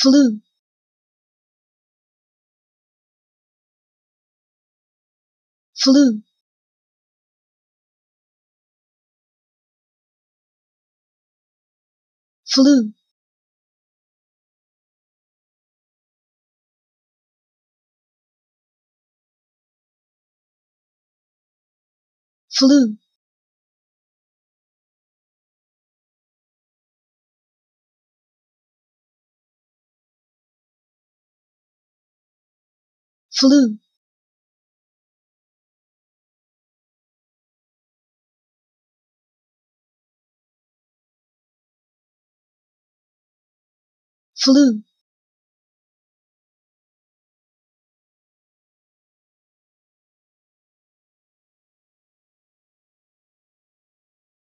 flu. Flu. Flu. Flu flu. Flu